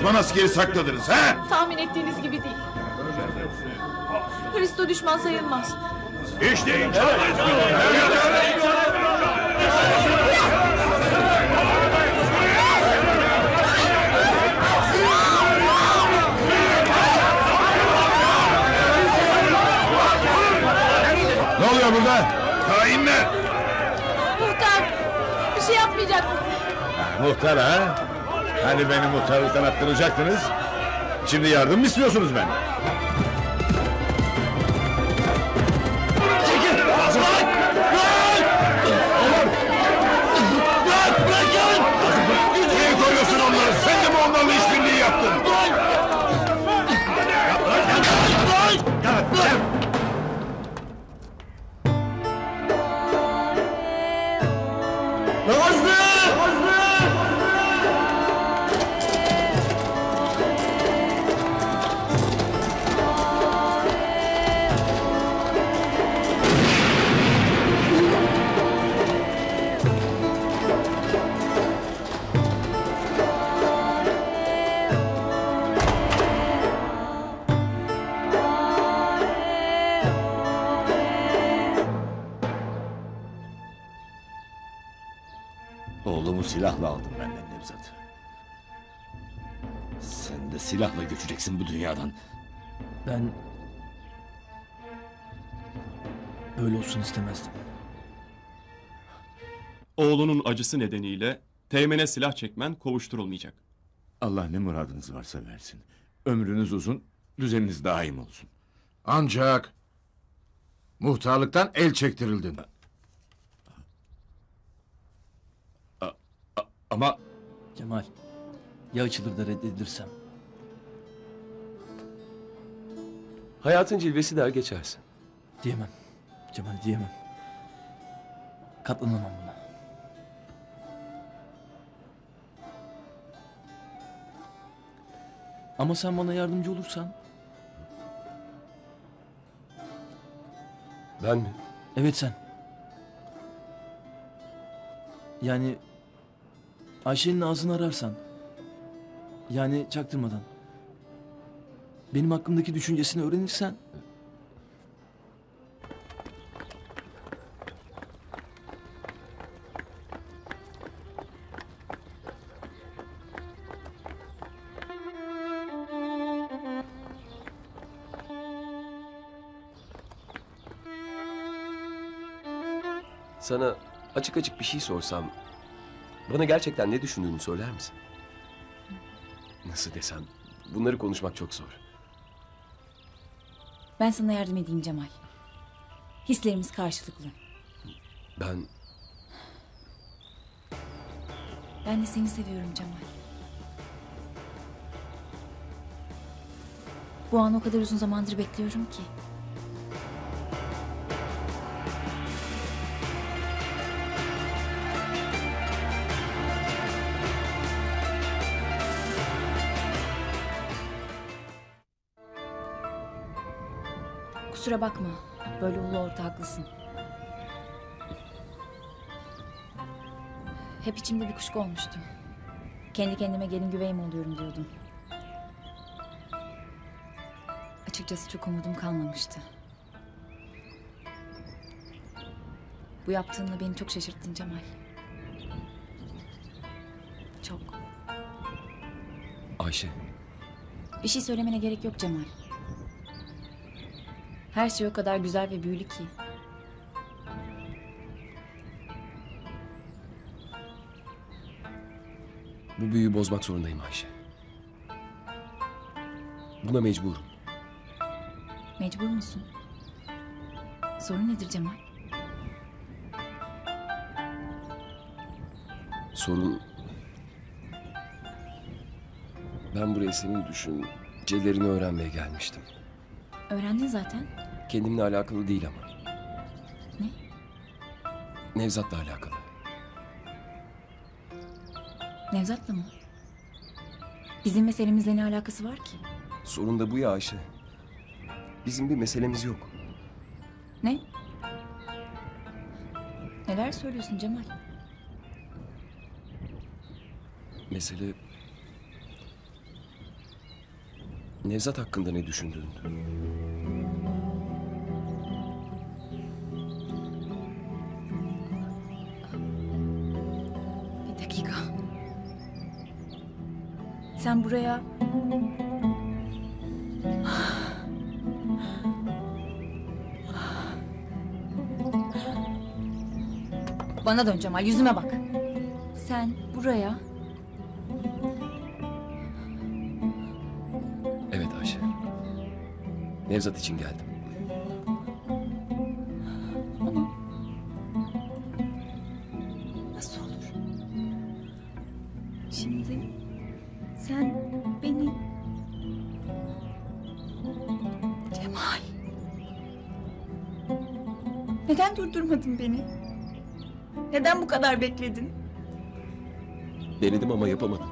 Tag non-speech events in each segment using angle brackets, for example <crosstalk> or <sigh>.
düşman askeri sakladınız ha? Tahmin ettiğiniz gibi değil. Hristo düşman sayılmaz. İşte Ne oluyor burada? Hainler! Muhtar bir şey yapmayacak mısın? Muhtar ha? Hani beni muhtarlıktan attıracaktınız? Şimdi yardım mı istiyorsunuz benden? Silahla aldım benden Nevzat. Sen de silahla göçeceksin bu dünyadan. Ben... Böyle olsun istemezdim. Oğlunun acısı nedeniyle teğmene silah çekmen kovuşturulmayacak. Allah ne muradınız varsa versin. Ömrünüz uzun, düzeniniz daim olsun. Ancak muhtarlıktan el çektirildin. Ama Cemal, ya açılır da reddedilirsem? Hayatın cilvesi der geçersin. Diyemem. Cemal diyemem. Katlanamam buna. Ama sen bana yardımcı olursan... Ben mi? Evet sen. Yani... Ayşe'nin ağzını ararsan... Yani çaktırmadan... Benim hakkımdaki düşüncesini öğrenirsen... Sana açık açık bir şey sorsam... Bana gerçekten ne düşündüğünü söyler misin? Nasıl desem... Bunları konuşmak çok zor. Ben sana yardım edeyim Cemal. Hislerimiz karşılıklı. Ben... Ben de seni seviyorum Cemal. Bu an o kadar uzun zamandır bekliyorum ki. Kusura bakma. Böyle ulu orta haklısın. Hep içimde bir kuşku olmuştu. Kendi kendime gelin güvey mi oluyorum diyordum. Açıkçası çok umudum kalmamıştı. Bu yaptığınla beni çok şaşırttın Cemal. Çok. Ayşe... Bir şey söylemene gerek yok Cemal. Her şey o kadar güzel ve büyülü ki. Bu büyüyü bozmak zorundayım Ayşe. Buna mecburum. Mecbur musun? Sorun nedir Cemal? Sorun... Ben buraya senin düşüncelerini öğrenmeye gelmiştim. Öğrendin zaten. Kendimle alakalı değil ama. Ne? Nevzat'la alakalı. Nevzat'la mı? Bizim meselemizle ne alakası var ki? Sorun da bu ya Ayşe. Bizim bir meselemiz yok. Ne? Neler söylüyorsun Cemal? Mesele... Nevzat hakkında ne düşündün? Sen buraya... Bana dön Cemal, yüzüme bak. Sen buraya Evet Ayşe. Nevzat için geldim. Durdurmadın beni? Neden bu kadar bekledin? Denedim ama yapamadım.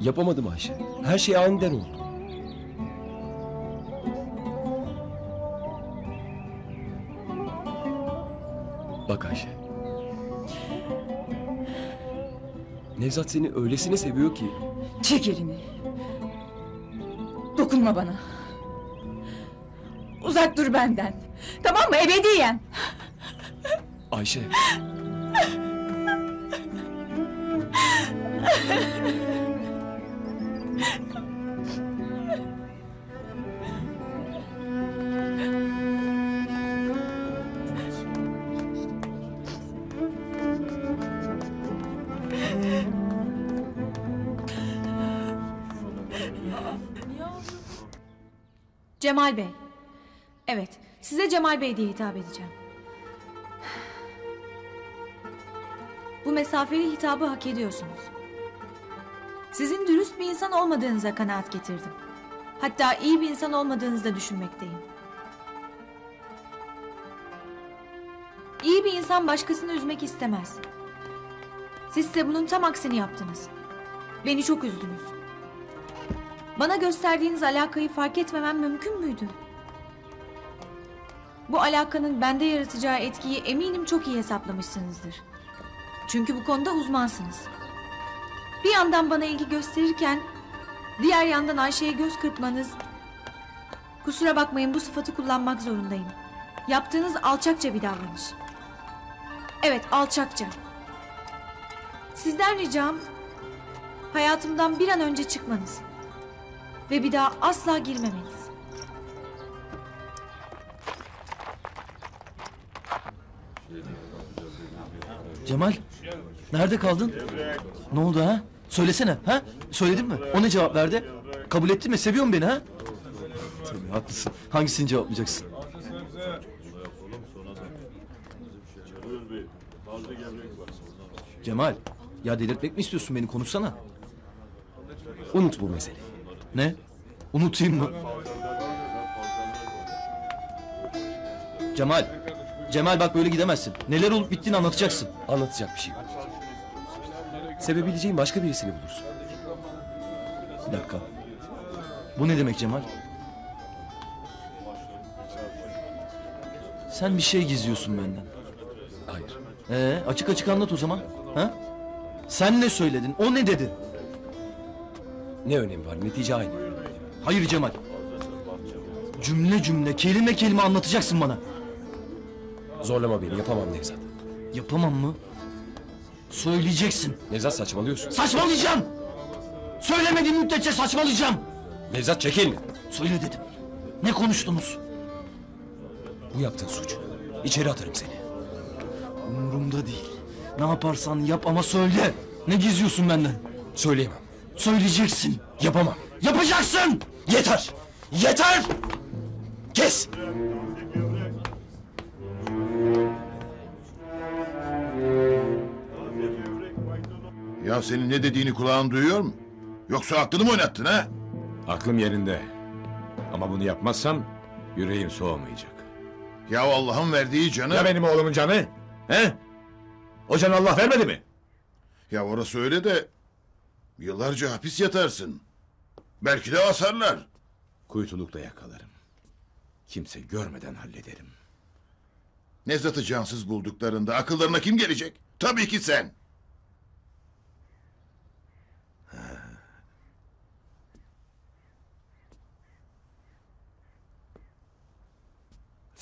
Yapamadım Ayşe. Her şey aniden oldu. Bak Ayşe. Nevzat seni öylesine seviyor ki Çek elini. Dokunma bana. Uzak dur benden. Tamam mı? Ebediyen. Ayşe. Cemal Bey. Evet, size Cemal Bey diye hitap edeceğim. Bu mesafeli hitabı hak ediyorsunuz. Sizin dürüst bir insan olmadığınıza kanaat getirdim. Hatta iyi bir insan olmadığınızı da düşünmekteyim. İyi bir insan başkasını üzmek istemez. Siz ise bunun tam aksini yaptınız. Beni çok üzdünüz. Bana gösterdiğiniz alakayı fark etmemem mümkün müydü? Bu alakanın bende yaratacağı etkiyi eminim çok iyi hesaplamışsınızdır. Çünkü bu konuda uzmansınız. Bir yandan bana ilgi gösterirken diğer yandan Ayşe'ye göz kırpmanız... Kusura bakmayın bu sıfatı kullanmak zorundayım. Yaptığınız alçakça bir davranış. Evet alçakça. Sizden ricam hayatımdan bir an önce çıkmanız. Ve bir daha asla girmemeniz. Cemal, nerede kaldın? Ne oldu ha? Söylesene ha? Söyledin mi? O ne cevap verdi? Kabul etti mi? Seviyor mu beni ha? Tabii haklısın. Hangisini cevaplayacaksın? Cemal, ya delirtmek mi istiyorsun beni? Konuşsana. unut bu meseleyi. Ne? Unutayım mı? Cemal, Cemal bak böyle gidemezsin. Neler olup bittiğini anlatacaksın. Anlatacak bir şey yok. Sevebileceğin başka birisini bulursun. Bir dakika. Bu ne demek Cemal? Sen bir şey gizliyorsun benden. Hayır. Ee, açık açık anlat o zaman. Ha? Sen ne söyledin? O ne dedi? Ne önemi var? Netice aynı. Hayır Cemal. Cümle cümle, kelime kelime anlatacaksın bana. Zorlama beni. Yapamam Nevzat. Yapamam mı? Söyleyeceksin. Nevzat saçmalıyorsun. Saçmalayacağım. Söylemediğim müddetçe saçmalayacağım. Nevzat çekil. Söyle dedim. Ne konuştunuz? Bu yaptığın suç. İçeri atarım seni. Umurumda değil. Ne yaparsan yap ama söyle. Ne gizliyorsun benden? Söyleyemem. Söyleyeceksin. Yapamam. Yapacaksın. Yeter! Yeter! Kes! Ya senin ne dediğini kulağın duyuyor mu? Yoksa aklını mı oynattın ha? Aklım yerinde. Ama bunu yapmazsam yüreğim soğumayacak. Ya Allah'ın verdiği canı... Ya benim oğlumun canı? He? O canı Allah vermedi mi? Ya orası öyle de... Yıllarca hapis yatarsın. Belki de asarlar. Kuytulukta yakalarım. Kimse görmeden hallederim. Nevzat'ı cansız bulduklarında akıllarına kim gelecek? Tabii ki sen.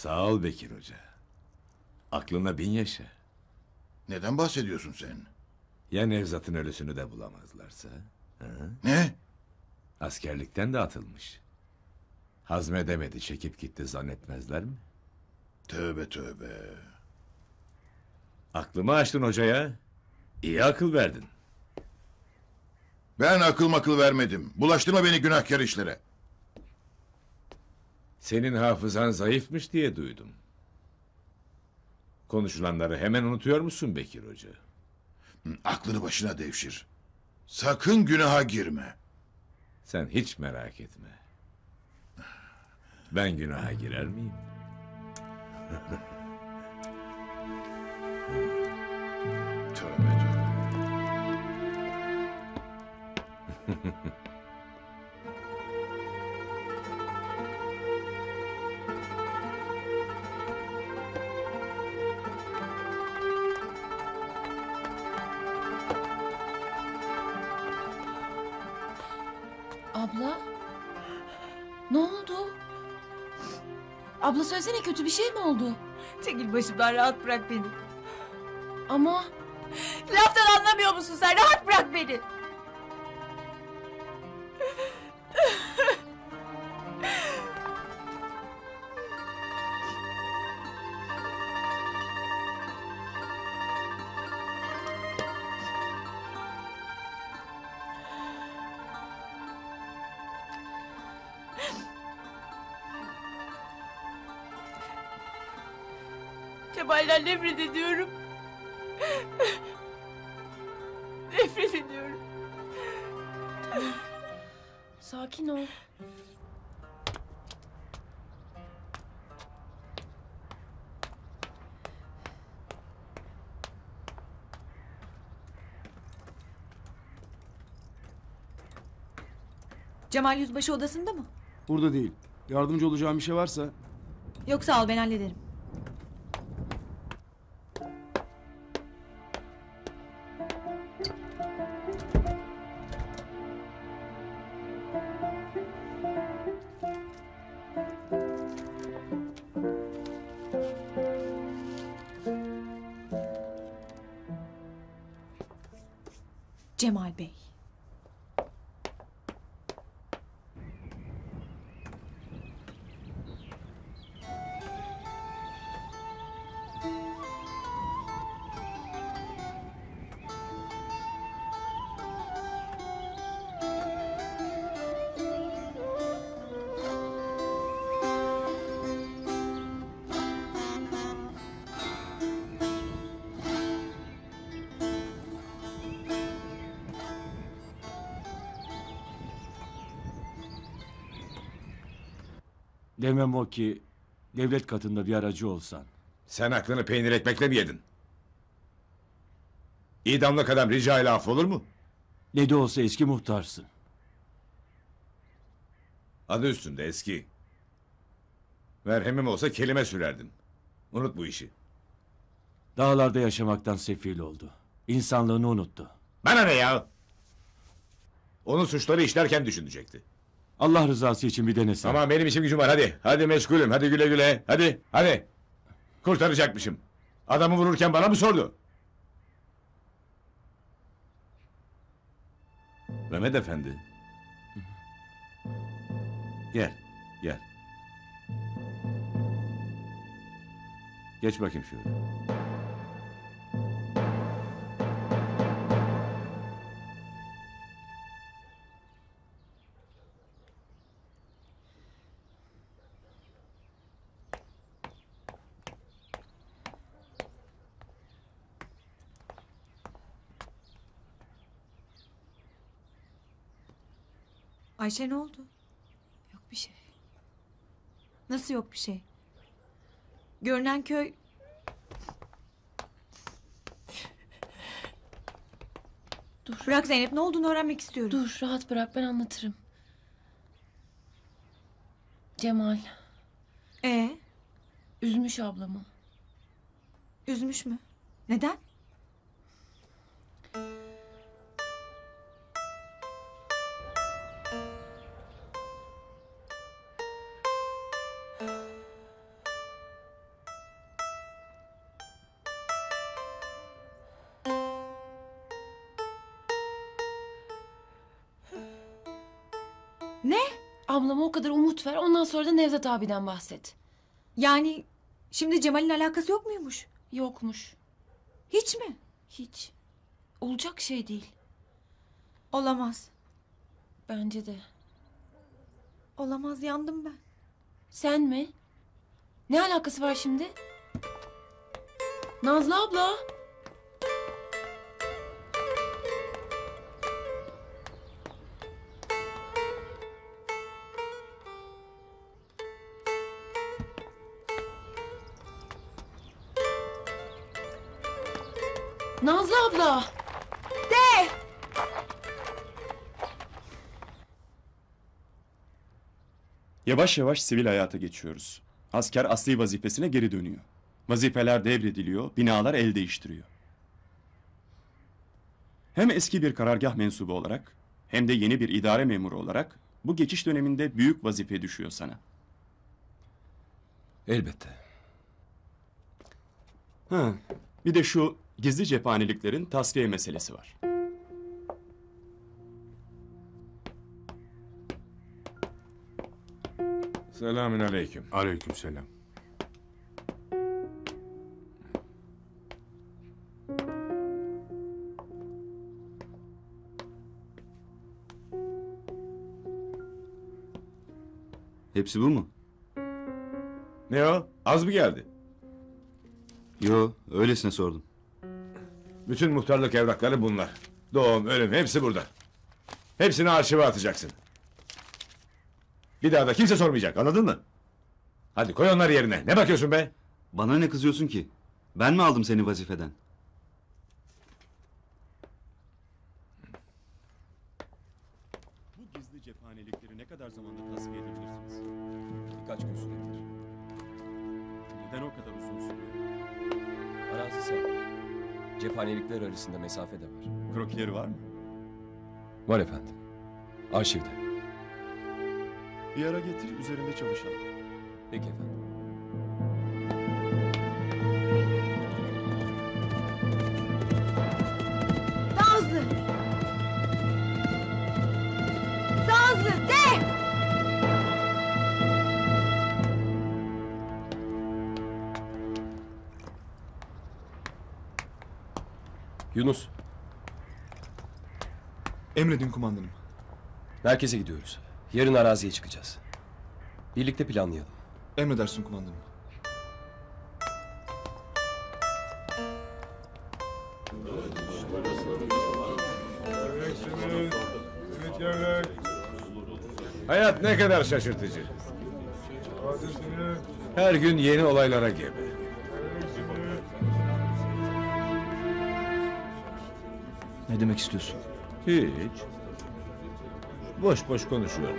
Sağ ol Bekir Hoca. Aklına bin yaşa. Neden bahsediyorsun sen? Ya Nevzat'ın ölüsünü de bulamazlarsa? Ne? Askerlikten de atılmış. Hazmedemedi, çekip gitti zannetmezler mi? Tövbe tövbe. Aklımı açtın hocaya. İyi akıl verdin. Ben akıl makıl vermedim. Bulaştırma beni günahkar işlere. Senin hafızan zayıfmış diye duydum. Konuşulanları hemen unutuyor musun Bekir Hoca? Aklını başına devşir. Sakın günaha girme. Sen hiç merak etme. Ben günaha girer miyim? Tövbe tövbe. <laughs> Abla? Ne oldu? Abla söylesene kötü bir şey mi oldu? Çekil başımdan rahat bırak beni. Ama Laftan anlamıyor musun sen? Rahat bırak beni. Kemal'den nefret ediyorum. Nefret ediyorum. sakin ol. Cemal Yüzbaşı odasında mı? Burada değil. Yardımcı olacağım bir şey varsa Yok sağ ol ben hallederim. Demem o ki devlet katında bir aracı olsan. Sen aklını peynir ekmekle mi yedin? İdamlık adam rica ile olur mu? Ne de olsa eski muhtarsın. Adı üstünde eski. Merhemim olsa kelime sürerdim. Unut bu işi. Dağlarda yaşamaktan sefil oldu. İnsanlığını unuttu. Bana ne ya? Onun suçları işlerken düşünecekti. Allah rızası için bir denesin. Tamam benim işim gücüm var hadi. Hadi meşgulüm hadi güle güle. Hadi hadi. Kurtaracakmışım. Adamı vururken bana mı sordu? Mehmet Efendi. Gel, gel. Geç bakayım şöyle. Ayşe ne oldu? Yok bir şey. Nasıl yok bir şey? Görünen köy... Dur. Bırak Zeynep ne olduğunu öğrenmek istiyorum. Dur rahat bırak ben anlatırım. Cemal Ee, üzmüş ablamı. üzmüş mü? Neden? Ablama o kadar umut ver. Ondan sonra da Nevzat abiden bahset. Yani şimdi Cemal'in alakası yok muymuş? Yokmuş. Hiç mi? Hiç. Olacak şey değil. Olamaz. Bence de. Olamaz yandım ben. Sen mi? Ne alakası var şimdi? Nazlı abla. Nazlı abla. Yavaş yavaş sivil hayata geçiyoruz. Asker asli vazifesine geri dönüyor. Vazifeler devrediliyor, binalar el değiştiriyor. Hem eski bir karargah mensubu olarak hem de yeni bir idare memuru olarak bu geçiş döneminde büyük vazife düşüyor sana. Elbette. Ha, bir de şu gizli cephaneliklerin tasfiye meselesi var. Selamün aleyküm. Aleykümselam. Hepsi bu mu? Ne o? Az mı geldi? Yo, öylesine sordum. Bütün muhtarlık evrakları bunlar. Doğum, ölüm hepsi burada. Hepsini arşive atacaksın. Bir daha da kimse sormayacak anladın mı? Hadi koy onları yerine. Ne bakıyorsun be? Bana ne kızıyorsun ki? Ben mi aldım seni vazifeden? Cephanelikler arasında mesafe de var. Krokileri var mı? Var efendim. Arşivde. Bir ara getir üzerinde çalışalım. Peki efendim. Yunus, Emredin kumandanım. merkeze gidiyoruz. Yarın araziye çıkacağız. Birlikte planlayalım. Emredersin kumandanım. Hayat ne kadar şaşırtıcı. Her gün yeni olaylara gebe. Ne demek istiyorsun? Hiç. Boş boş konuşuyorum.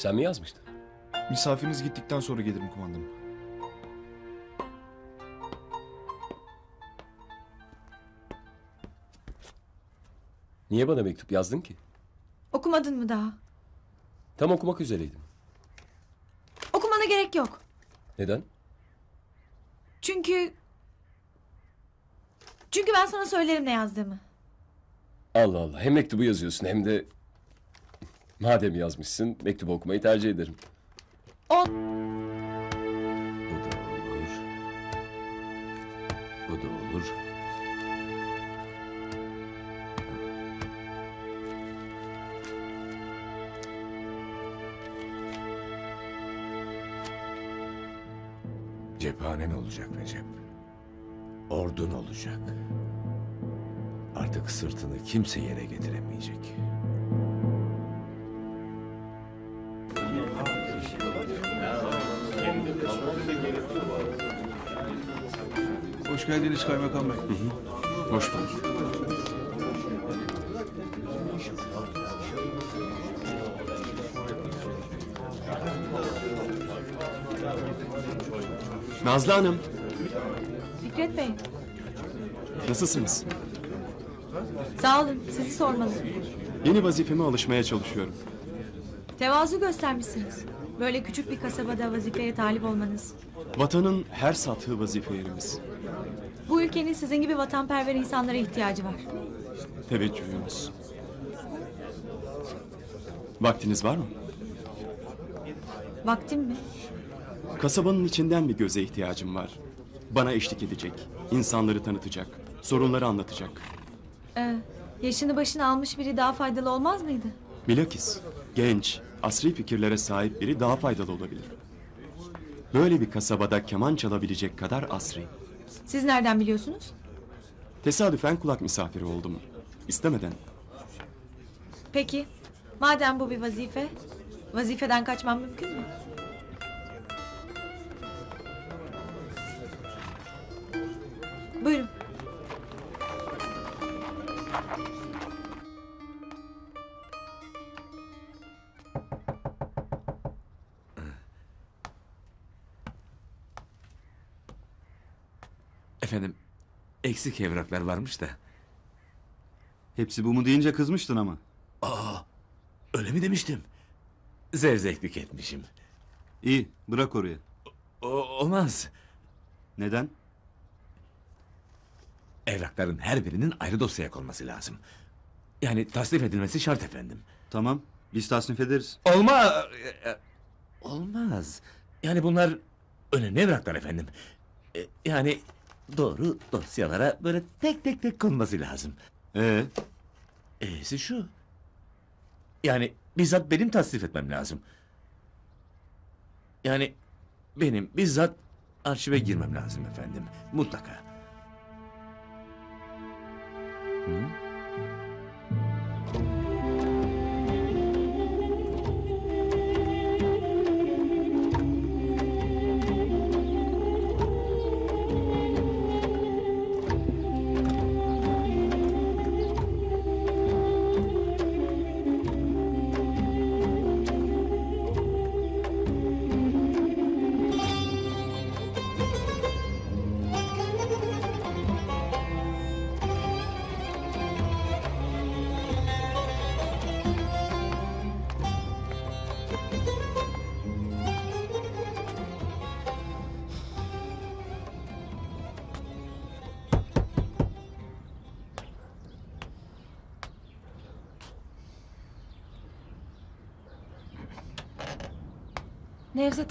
Sen mi yazmıştın? Misafiriniz gittikten sonra gelirim kumandanım. Niye bana mektup yazdın ki? Okumadın mı daha? Tam okumak üzereydim. Okumana gerek yok. Neden? Çünkü... Çünkü ben sana söylerim ne yazdığımı. Allah Allah, hem mektubu yazıyorsun hem de... Madem yazmışsın, mektubu okumayı tercih ederim. O Bu da olur. Bu da olur. Cephanen olacak Recep. Ordun olacak. Artık sırtını kimse yere getiremeyecek. Hoş geldiniz Kaymakam Bey. Hoş bulduk. Nazlı Hanım, Fikret Bey, nasılsınız? sağ olun. Sizi sormalı. Yeni vazifeme alışmaya çalışıyorum. Tevazu göstermişsiniz. Böyle küçük bir kasabada vazifeye talip olmanız. Vatanın her sattığı vazife yerimiz. Bu ülkenin sizin gibi vatanperver insanlara ihtiyacı var. Teveccühümüz. Vaktiniz var mı? Vaktim mi? Kasabanın içinden bir göze ihtiyacım var. Bana eşlik edecek, insanları tanıtacak, sorunları anlatacak. Ee, yaşını başını almış biri daha faydalı olmaz mıydı? Bilakis genç, asri fikirlere sahip biri daha faydalı olabilir. Böyle bir kasabada keman çalabilecek kadar asri. Siz nereden biliyorsunuz? Tesadüfen kulak misafiri oldum. İstemeden. Peki, madem bu bir vazife, vazifeden kaçmam mümkün mü? Buyurun. Eksik evraklar varmış da. Hepsi bu mu deyince kızmıştın ama. Aa, öyle mi demiştim? Zevzeklik etmişim. İyi bırak oraya. O, olmaz. Neden? Evrakların her birinin ayrı dosyaya konması lazım. Yani tasnif edilmesi şart efendim. Tamam biz tasnif ederiz. Olma... Olmaz. Yani bunlar önemli evraklar efendim. E, Yani doğru dosyalara böyle tek tek tek konması lazım. Ee? E'si şu. Yani bizzat benim tasnif etmem lazım. Yani benim bizzat arşive girmem lazım efendim. Mutlaka. Hı?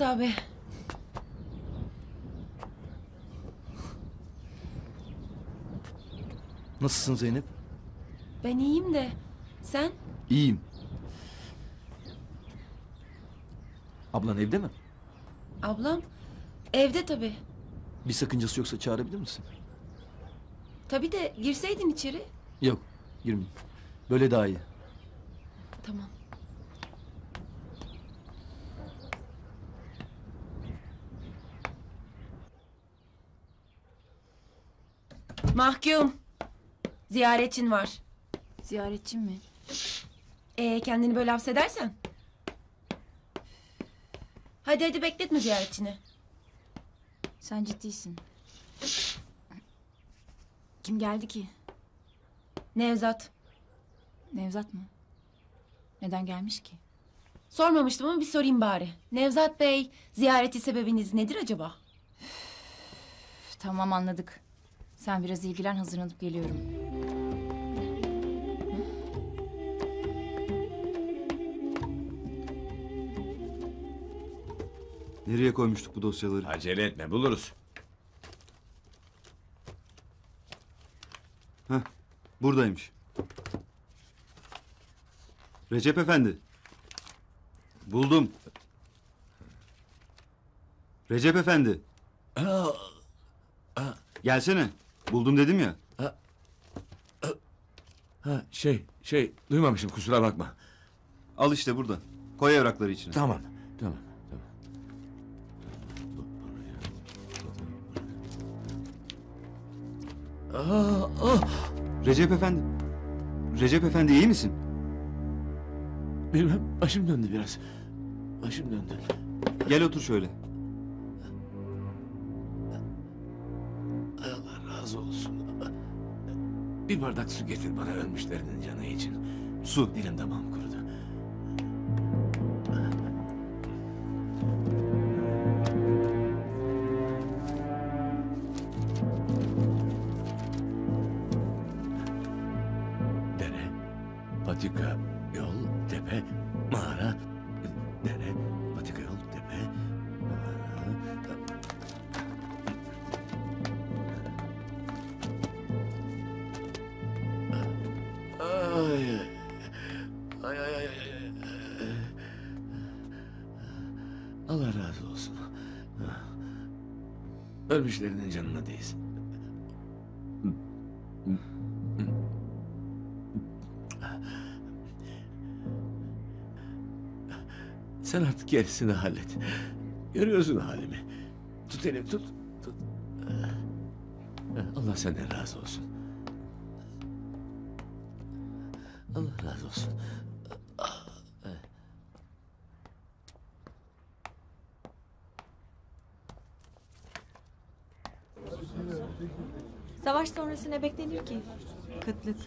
Abi. Nasılsın Zeynep? Ben iyiyim de. Sen? İyiyim. Ablan evde mi? Ablam? Evde tabii. Bir sakıncası yoksa çağırabilir misin? Tabii de girseydin içeri. Yok, girmeyeyim. Böyle daha iyi. Tamam. Mahkum. Ziyaretçin var. Ziyaretçim mi? Ee, kendini böyle hapsedersen. Hadi hadi bekletme ziyaretçini. Sen ciddisin. Kim geldi ki? Nevzat. Nevzat mı? Neden gelmiş ki? Sormamıştım ama bir sorayım bari. Nevzat Bey, ziyareti sebebiniz nedir acaba? Üf, Tamam anladık. Sen biraz ilgilen hazırlanıp geliyorum. Nereye koymuştuk bu dosyaları? Acele etme buluruz. Buradaymış. Recep Efendi. Buldum. Recep Efendi. Gelsene. Buldum dedim ya. Ha şey şey duymamışım kusura bakma. Al işte burada. Koy evrakları içine. Tamam tamam tamam. Aa, ah! Recep Efendi. Recep Efendi iyi misin? Bilmem başım döndü biraz. Başım döndü. Gel otur şöyle. Bir bardak su getir bana ölmüşlerinin canı için. Su. Dilim damağım kurudu. Gerisini hallet. Görüyorsun halimi. Tut elimi tut. tut. Allah senden razı olsun. Allah razı olsun. Savaş sonrası ne beklenir ki? Kıtlık,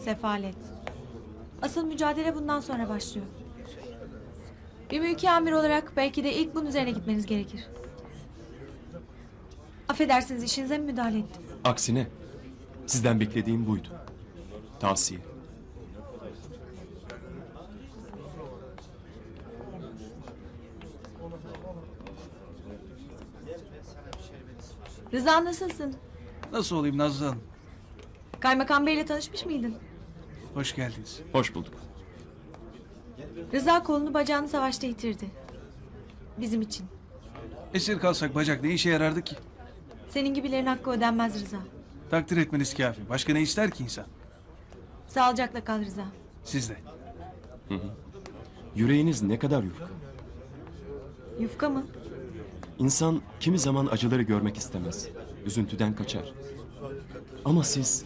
sefalet. Asıl mücadele bundan sonra başlıyor. Bir mülki amir olarak belki de ilk bunun üzerine gitmeniz gerekir. Affedersiniz işinize mi müdahale ettim? Aksine sizden beklediğim buydu. Tavsiye. Rıza nasılsın? Nasıl olayım Nazlı Hanım? Kaymakam Bey'le tanışmış mıydın? Hoş geldiniz. Hoş bulduk. Rıza kolunu bacağını savaşta yitirdi. Bizim için. Esir kalsak bacak ne işe yarardı ki? Senin gibilerin hakkı ödenmez Rıza. Takdir etmeniz kafi. Başka ne ister ki insan? Sağlıcakla kal Rıza. Siz de. Yüreğiniz ne kadar yufka. Yufka mı? İnsan kimi zaman acıları görmek istemez. Üzüntüden kaçar. Ama siz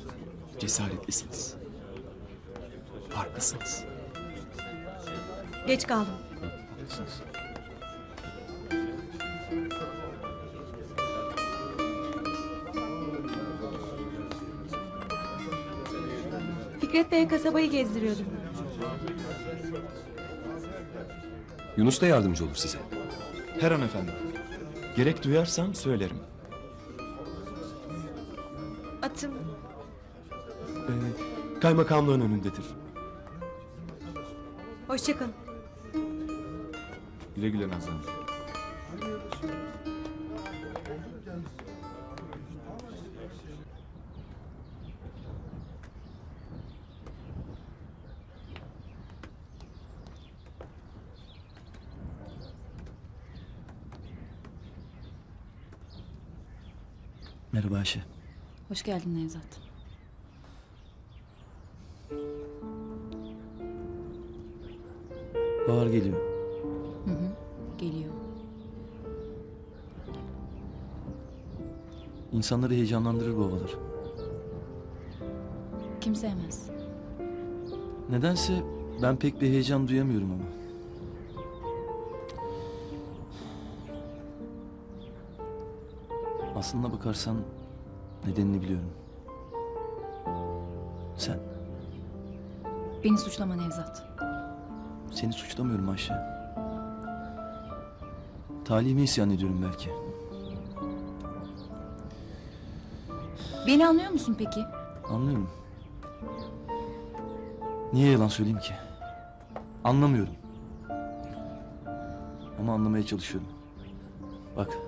cesaretlisiniz. Farklısınız. Geç kaldım. Fikret Bey'e kasabayı gezdiriyordum. Yunus da yardımcı olur size. Her an efendim. Gerek duyarsam söylerim. Atım Ee, kaymakamlığın önündedir. hoşçakalın. Güle güle Nazan. Merhaba Ayşe. Hoş geldin Nevzat. Bahar geliyor. İnsanları heyecanlandırır bu havalar. Kim sevmez? Nedense ben pek bir heyecan duyamıyorum ama. Aslına bakarsan nedenini biliyorum. Sen. Beni suçlama Nevzat. Seni suçlamıyorum Ayşe. Talihime isyan ediyorum belki. Beni anlıyor musun peki? Anlıyorum. Niye yalan söyleyeyim ki? Anlamıyorum. Ama anlamaya çalışıyorum. Bak.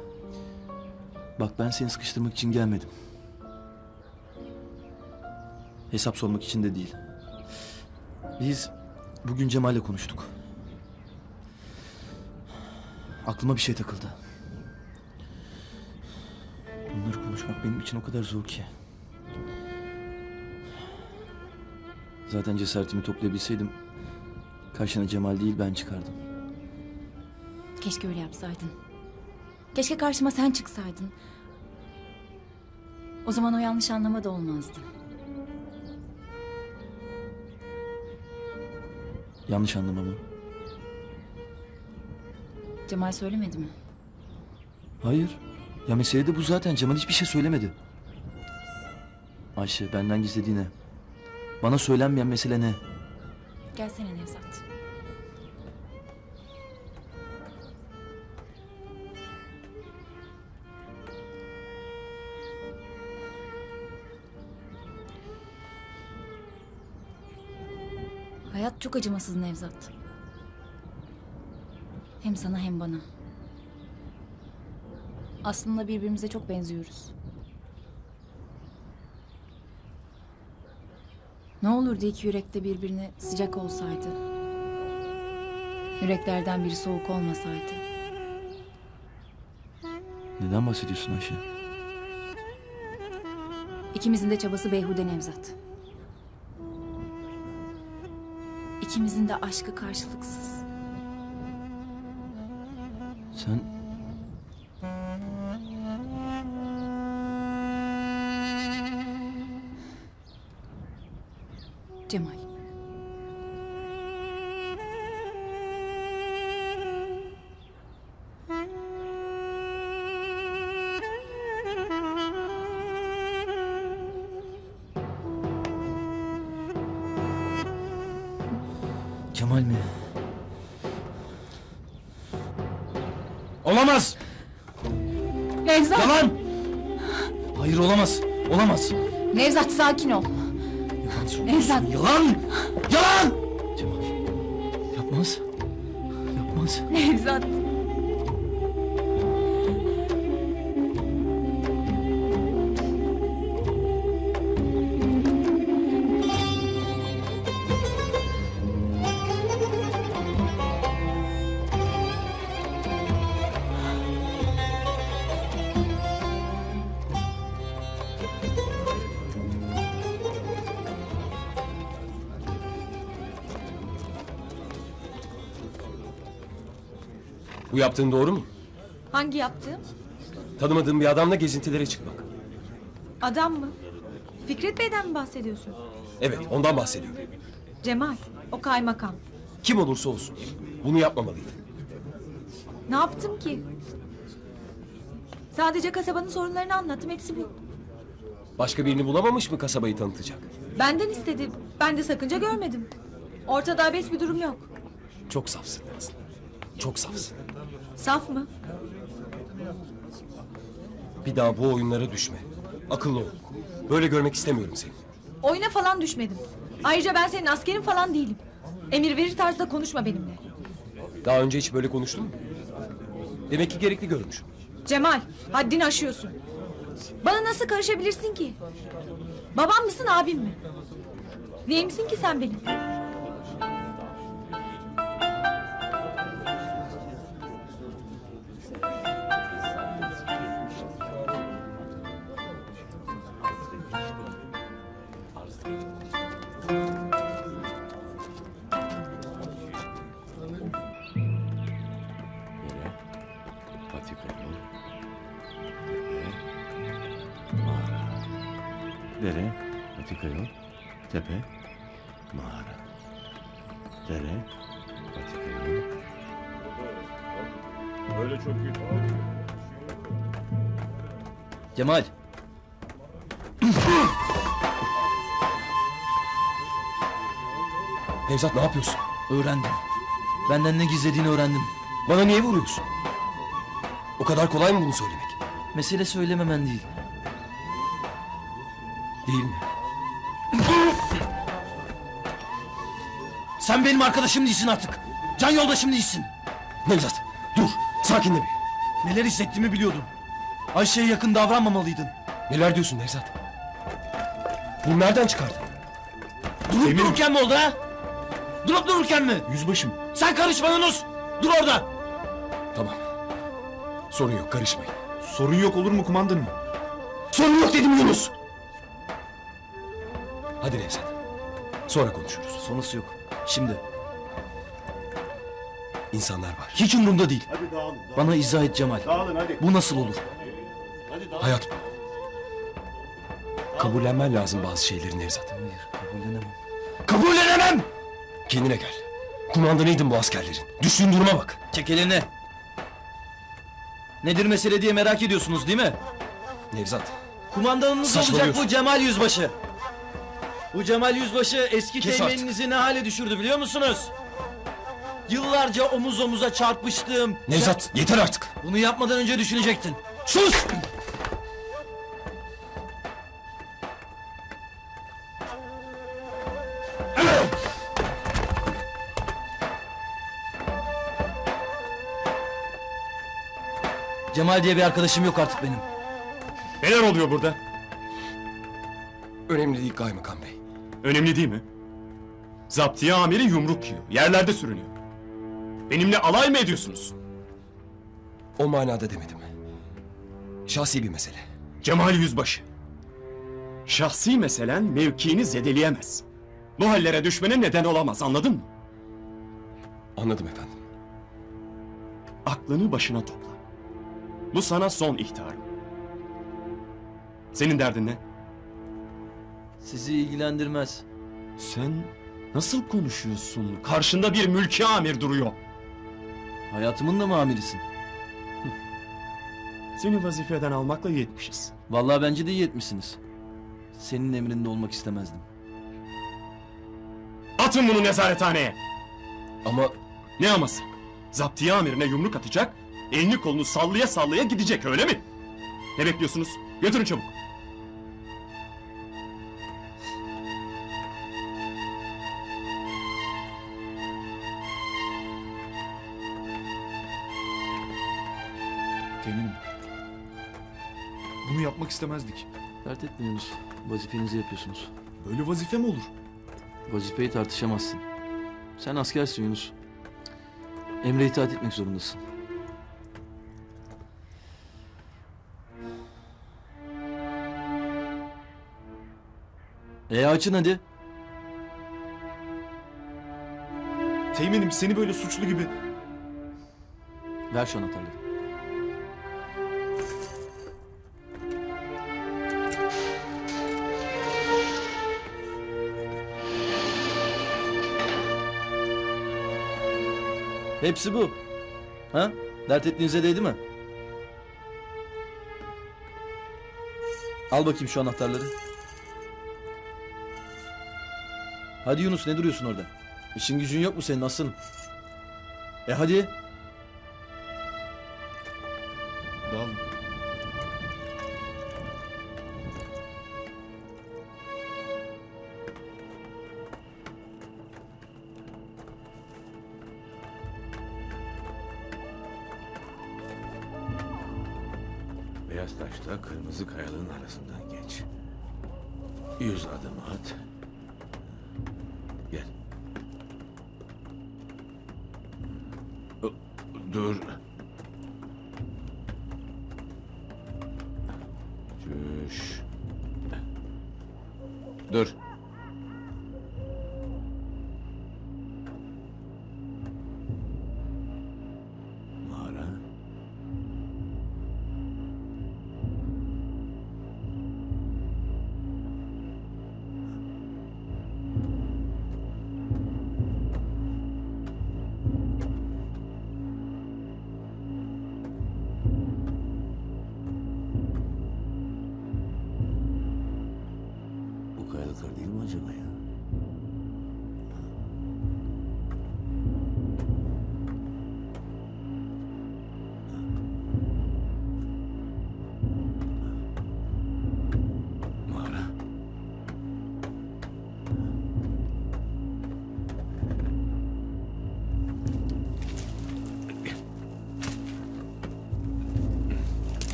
Bak ben seni sıkıştırmak için gelmedim. Hesap sormak için de değil. Biz bugün Cemal'le konuştuk. Aklıma bir şey takıldı. Benim için o kadar zor ki. Zaten cesaretimi toplayabilseydim karşına Cemal değil ben çıkardım. Keşke öyle yapsaydın. Keşke karşıma sen çıksaydın. O zaman o yanlış anlama da olmazdı. Yanlış anlama mı? Cemal söylemedi mi? Hayır. Ya mesele de bu zaten. Cemal hiçbir şey söylemedi. Ayşe benden gizlediği ne? Bana söylenmeyen mesele ne? Gelsene Nevzat. Hayat çok acımasız Nevzat. Hem sana hem bana. Aslında birbirimize çok benziyoruz. Ne olurdu iki yürek de birbirine sıcak olsaydı? Yüreklerden biri soğuk olmasaydı. Neden bahsediyorsun Ayşe? İkimizin de çabası beyhude Nevzat. İkimizin de aşkı karşılıksız. Sen... Cemal. Cemal mi? Olamaz! Nevzat! Yalan! Hayır olamaz. Olamaz. Nevzat sakin ol. Nevzat. Yalan! Yalan! Cemal. Yapmaz. Yapmaz. Nevzat. Yaptığın doğru mu? Hangi yaptığım? Tanımadığın bir adamla gezintilere çıkmak. Adam mı? Fikret Bey'den mi bahsediyorsun? Evet ondan bahsediyorum. Cemal, o kaymakam. Kim olursa olsun bunu yapmamalıydı. Ne yaptım ki? Sadece kasabanın sorunlarını anlattım, hepsi bu. Başka birini bulamamış mı kasabayı tanıtacak? Benden istedi, ben de sakınca görmedim. Ortada abes bir durum yok. Çok safsın Nazlı. Çok safsın. Saf mı? Bir daha bu oyunlara düşme. Akıllı ol. Böyle görmek istemiyorum seni. Oyuna falan düşmedim. Ayrıca ben senin askerin falan değilim. Emir verir tarzda konuşma benimle. Daha önce hiç böyle konuştun mu? Demek ki gerekli görmüş. Cemal, haddini aşıyorsun. Bana nasıl karışabilirsin ki? Babam mısın, abim mi? Neyimsin ki sen benim? Cemal. Nevzat ne yapıyorsun? Öğrendim. Benden ne gizlediğini öğrendim. Bana niye vuruyorsun? O kadar kolay mı bunu söylemek? Mesele söylememen değil. Değil mi? Sen benim arkadaşım değilsin artık. Can yoldaşım değilsin. Nevzat dur sakinle bir. Neler hissettiğimi biliyordum. Ayşe'ye yakın davranmamalıydın. Neler diyorsun Nevzat? Bunu nereden çıkardın? Durup dururken mi oldu ha? Durup dururken mi? Yüzbaşım. Sen karışma Yunus. Dur orada. Tamam. Sorun yok karışmayın. Sorun yok olur mu kumandanım? Sorun yok dedim Yunus. Hadi Nevzat. Sonra konuşuruz. Sonrası yok. Şimdi. İnsanlar var. Hiç umurumda değil. Hadi dağılın. Bana izah et Cemal. Dağılın hadi. Bu nasıl olur? Hayat bu. Kabullenmen lazım bazı şeyleri Nevzat. Hayır kabullenemem. Kabullenemem! Kendine gel. Kumandanıydın bu askerlerin. Düştüğün duruma bak. Çek elini. Nedir mesele diye merak ediyorsunuz değil mi? Nevzat. Kumandanınız olacak bu Cemal Yüzbaşı. Bu Cemal Yüzbaşı eski Kes teğmeninizi ne hale düşürdü biliyor musunuz? Yıllarca omuz omuza çarpıştığım... Nevzat yeter artık. Bunu yapmadan önce düşünecektin. Sus! Cemal diye bir arkadaşım yok artık benim. Neler oluyor burada? Önemli değil kaymakam bey. Önemli değil mi? Zaptiye amiri yumruk yiyor. Yerlerde sürünüyor. Benimle alay mı ediyorsunuz? O manada demedim. Şahsi bir mesele. Cemal Yüzbaşı. Şahsi meselen mevkiini zedeleyemez. Bu hallere düşmene neden olamaz anladın mı? Anladım efendim. Aklını başına topla. Bu sana son ihtarım. Senin derdin ne? Sizi ilgilendirmez. Sen nasıl konuşuyorsun? Karşında bir mülki amir duruyor. Hayatımın da mı amirisin? <laughs> Seni vazifeden almakla yetmişiz. Vallahi bence de iyi etmişsiniz. Senin emrinde olmak istemezdim. Atın bunu nezarethaneye. Ama Ne aması? Zaptiye amirine yumruk atacak, elini kolunu sallaya sallaya gidecek öyle mi? Ne bekliyorsunuz? Götürün çabuk. Teminim. Bunu yapmak istemezdik. Dert etme Yunus. Vazifenizi yapıyorsunuz. Böyle vazife mi olur? Vazifeyi tartışamazsın. Sen askersin Yunus. Emre itaat etmek zorundasın. E açın hadi. Teğmenim seni böyle suçlu gibi... Ver şu anahtarları. Hepsi bu. Ha? Dert ettiğinize değdi mi? Al bakayım şu anahtarları. Hadi Yunus ne duruyorsun orada? İşin gücün yok mu senin aslanım? E hadi.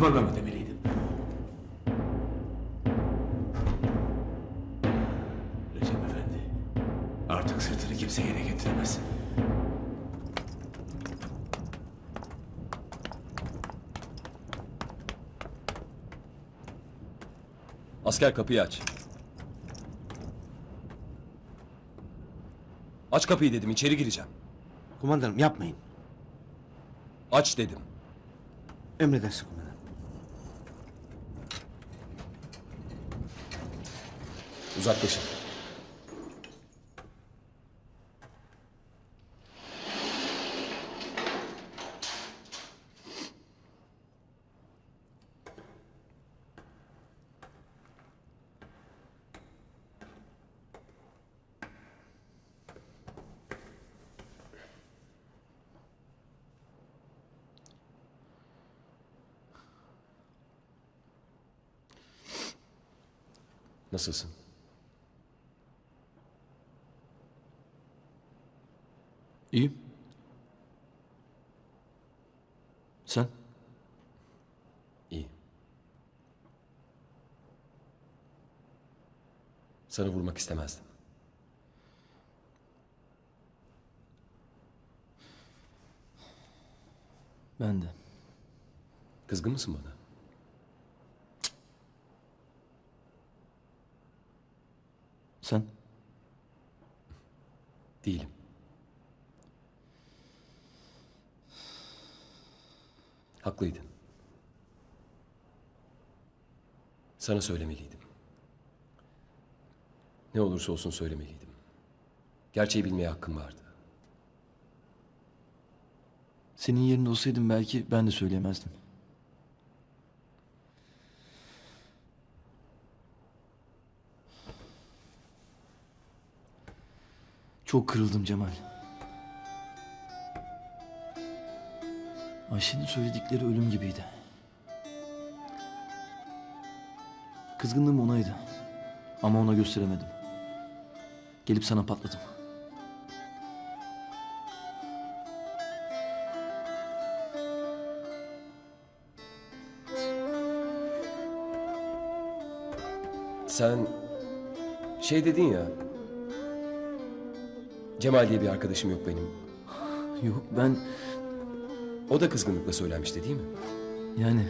Recep kumandan mı demeliydim? Recep Efendi. Artık sırtını kimse yere getiremez. Asker kapıyı aç. Aç kapıyı dedim içeri gireceğim. Kumandanım yapmayın. Aç dedim. Emredersin kumandanım. Uzaklaşın. Nasılsın? İyiyim. Sen? İyi. Sana vurmak istemezdim. Ben de. Kızgın mısın bana? Sen? Değilim. Haklıydın. Sana söylemeliydim. Ne olursa olsun söylemeliydim. Gerçeği bilmeye hakkım vardı. Senin yerinde olsaydım belki ben de söyleyemezdim. Çok kırıldım Cemal. Ayşe'nin söyledikleri ölüm gibiydi. Kızgınlığım onaydı. Ama ona gösteremedim. Gelip sana patladım. Sen şey dedin ya. Cemal diye bir arkadaşım yok benim. Yok ben O da kızgınlıkla söylenmişti değil mi? yani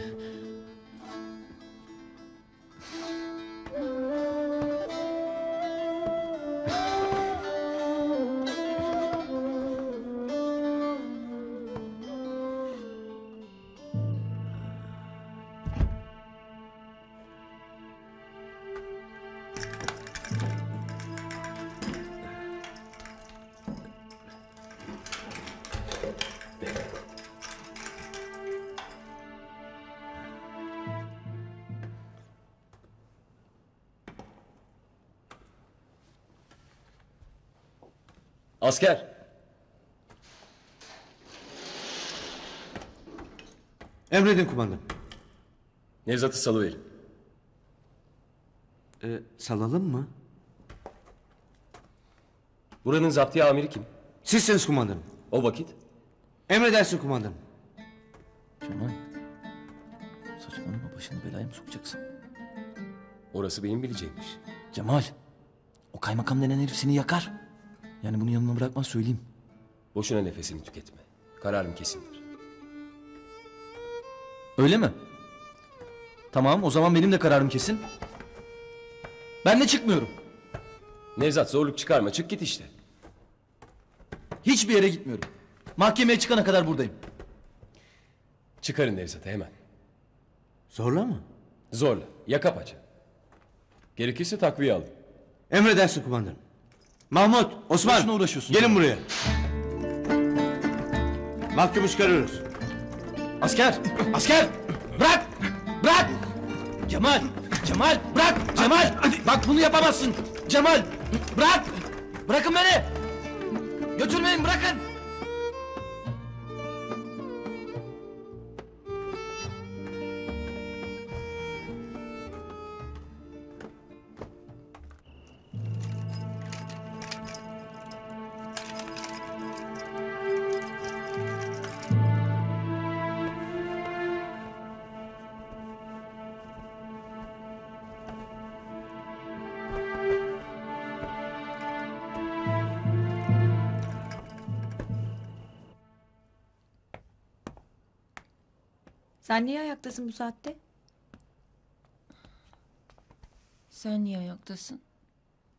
Emredin kumandanım. Nevzat'ı salıverin. Ee, salalım mı? Buranın zaptiye amiri kim? Sizsiniz kumandanım. O vakit? Emredersin kumandanım. Cemal. Saçmalama başını belaya mı sokacaksın? Orası benim bileceğimmiş. Cemal. O kaymakam denen herif seni yakar. Yani bunu yanına bırakmaz söyleyeyim. Boşuna nefesini tüketme. Kararım kesindir. Öyle mi? Tamam o zaman benim de kararım kesin. Ben de çıkmıyorum. Nevzat zorluk çıkarma çık git işte. Hiçbir yere gitmiyorum. Mahkemeye çıkana kadar buradayım. Çıkarın Nevzat'ı hemen. Zorla mı? Zorla. Yaka paça. Gerekirse takviye alın. Emredersin kumandanım. Mahmut, Osman. Boşuna uğraşıyorsun. Gelin buraya. Mahkumu çıkarıyoruz. Asker! Asker! Bırak! Bırak! Cemal! Cemal! Bırak! Cemal! Bak bunu yapamazsın! Cemal! Bırak! Bırakın beni! Götürmeyin bırakın! Sen niye ayaktasın bu saatte? Sen niye ayaktasın?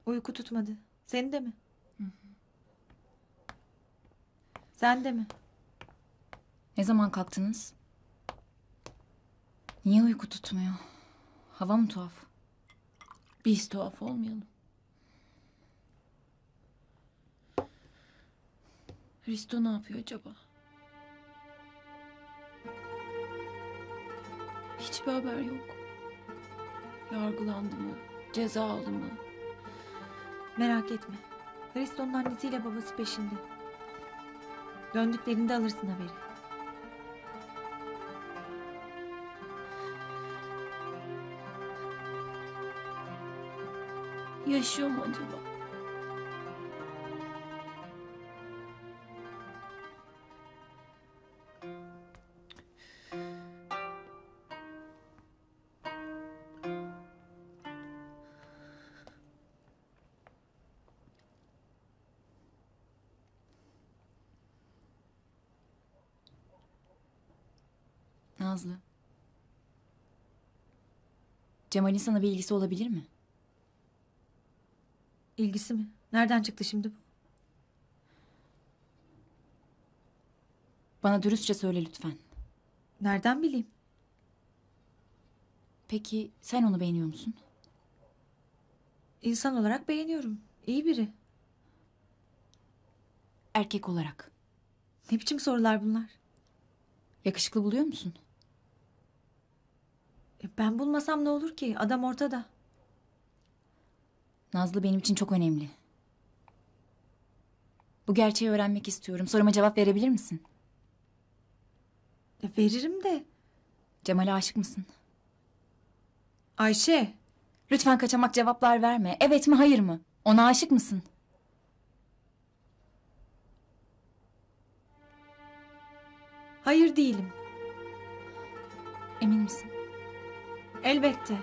Uyku tutmadı. Seni de mi? Sen de mi? Ne zaman kalktınız? Niye uyku tutmuyor? Hava mı tuhaf? Biz tuhaf olmayalım. Hristo ne yapıyor acaba? Hiçbir haber yok. Yargılandı mı? Ceza aldı mı? Merak etme. Hristo'nun annesiyle babası peşinde. Döndüklerinde alırsın haberi. Yaşıyor mu acaba? Cemal'in sana bir ilgisi olabilir mi? İlgisi mi? Nereden çıktı şimdi bu? Bana dürüstçe söyle lütfen. Nereden bileyim? Peki sen onu beğeniyor musun? İnsan olarak beğeniyorum. İyi biri. Erkek olarak. Ne biçim sorular bunlar? Yakışıklı buluyor musun? E, ben bulmasam ne olur ki? Adam ortada. Nazlı benim için çok önemli. Bu gerçeği öğrenmek istiyorum. Soruma cevap verebilir misin? E, veririm de. Cemal'e aşık mısın? Ayşe. Lütfen kaçamak cevaplar verme. Evet mi hayır mı? Ona aşık mısın? Hayır değilim. Emin misin? Elbette.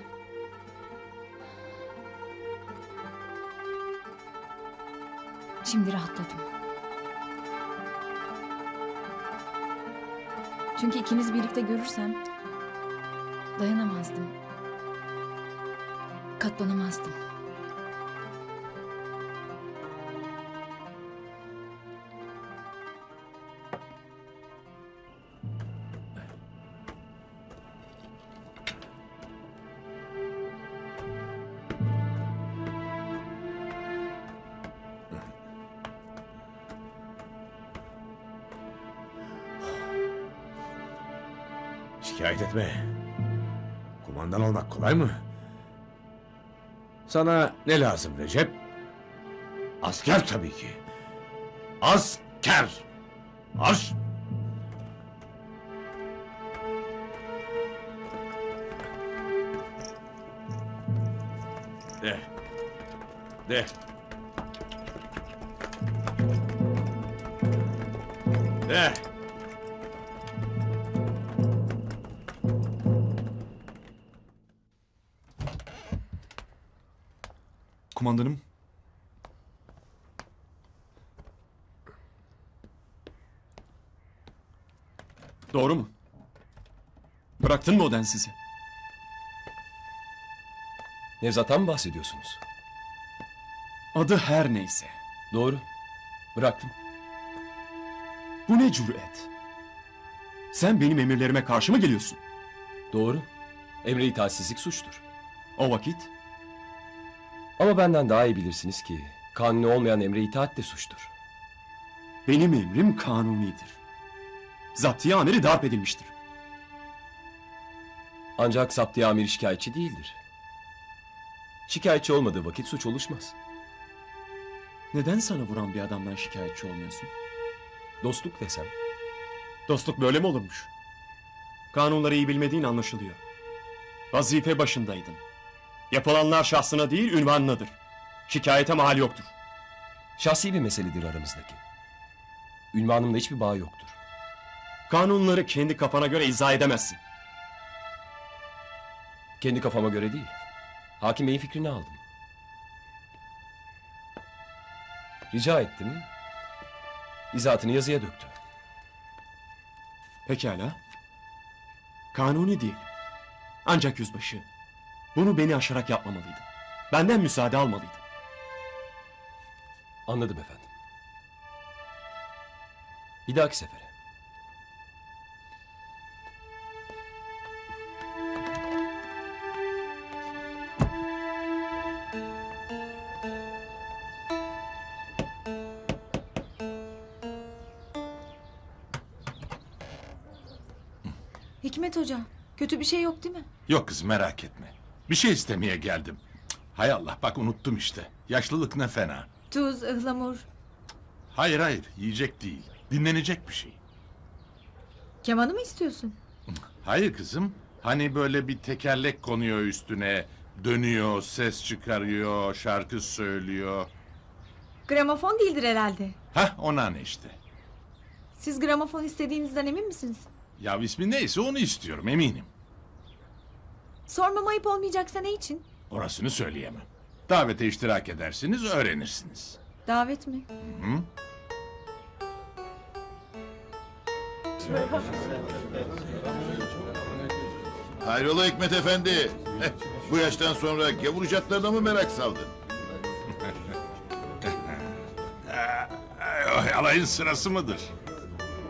Şimdi rahatladım. Çünkü ikiniz birlikte görürsem dayanamazdım. Katlanamazdım. Kolay mı? Sana ne lazım Recep? Asker tabii ki. Asker. Marş. De. De. De. Kumandanım. Doğru mu? Bıraktın mı o densizi? Nevzat'tan mı bahsediyorsunuz? Adı her neyse. Doğru. Bıraktım. Bu ne cüret? Sen benim emirlerime karşı mı geliyorsun? Doğru. Emre itaatsizlik suçtur. O vakit Ama benden daha iyi bilirsiniz ki kanuni olmayan emre itaat de suçtur. benim emrim kanunidir. Zaptiye amiri darp edilmiştir. Ancak saptiye amir şikayetçi değildir. Şikayetçi olmadığı vakit suç oluşmaz. Neden sana vuran bir adamdan şikayetçi olmuyorsun? Dostluk desem. Dostluk böyle mi olurmuş? Kanunları iyi bilmediğin anlaşılıyor. Vazife başındaydın. Yapılanlar şahsına değil ünvanınadır. Şikayete mahal yoktur. Şahsi bir meseledir aramızdaki. Ünvanımla hiçbir bağ yoktur. Kanunları kendi kafana göre izah edemezsin. Kendi kafama göre değil. Hakim Bey'in fikrini aldım. Rica ettim. İzahatını yazıya döktü. Pekala. Kanuni değil. Ancak yüzbaşı. Bunu beni aşarak yapmamalıydın. Benden müsaade almalıydın. Anladım efendim. Bir dahaki sefere. Hikmet Hoca, kötü bir şey yok değil mi? Yok kız merak etme. Bir şey istemeye geldim. Cık, Hay Allah bak unuttum işte. Yaşlılık ne fena. Tuz, ıhlamur. Hayır hayır yiyecek değil. Dinlenecek bir şey. Kemanı mı istiyorsun? Hayır kızım. Hani böyle bir tekerlek konuyor üstüne. Dönüyor, ses çıkarıyor, şarkı söylüyor. Gramofon değildir herhalde. Hah ona ne işte. Siz gramofon istediğinizden emin misiniz? Ya ismi neyse onu istiyorum eminim. Sormam ayıp olmayacaksa ne için? Orasını söyleyemem. Davete iştirak edersiniz öğrenirsiniz. Davet mi? Hı? Hayrola Hikmet Efendi? Heh, Bu yaştan sonra gavur icatlarına mı merak saldın? Ay, Alayın sırası mıdır?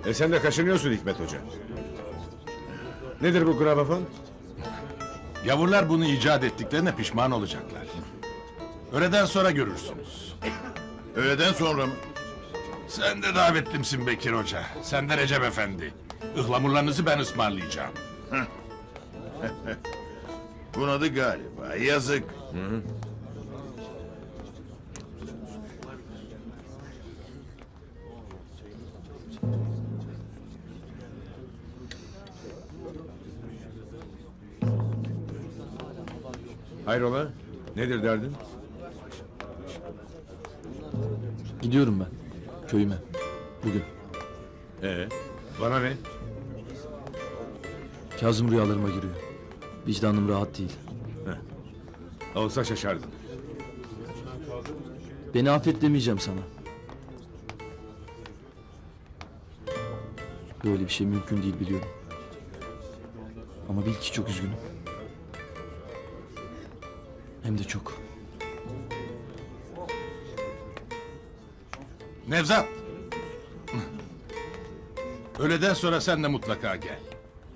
E sen de kaşınıyorsun Hikmet Hoca. Nedir bu gramofon? Gavurlar bunu icat ettiklerine pişman olacaklar. Öğleden sonra görürsünüz. Öğleden sonra mı? Sen de davetlimsin Bekir Hoca. Sen de Recep Efendi. Ihlamurlarınızı ben ısmarlayacağım. <laughs> Bunadı galiba. Yazık. Hayrola? Nedir derdin? Gidiyorum ben. Köyüme. Bugün. Ee, bana ne? Kazım rüyalarıma giriyor. Vicdanım rahat değil. Olsa şaşardım. Beni affet demeyeceğim sana. Böyle bir şey mümkün değil biliyorum. Ama bil ki çok üzgünüm. Hem de çok. Nevzat. Öğleden sonra sen de mutlaka gel.